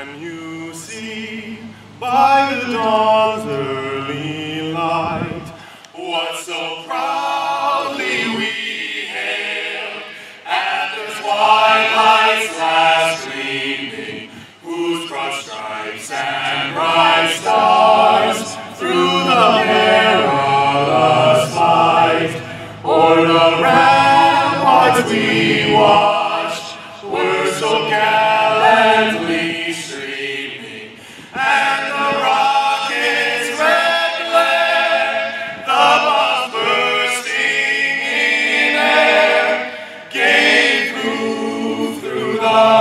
Can you see by the dawn's early light what so proudly we hailed at the twilight's last gleaming, whose broad stripes and bright stars through the perilous fight o'er the ramparts we watched proof through